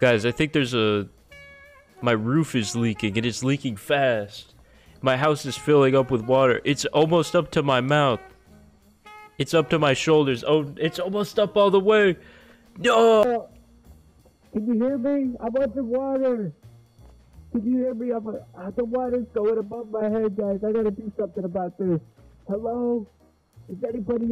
Guys, I think there's a... My roof is leaking, it's leaking fast. My house is filling up with water. It's almost up to my mouth. It's up to my shoulders. Oh, it's almost up all the way. No! Uh, can you hear me? I'm water. Can you hear me? I'm, uh, the water's going above my head, guys. I gotta do something about this. Hello? Is anybody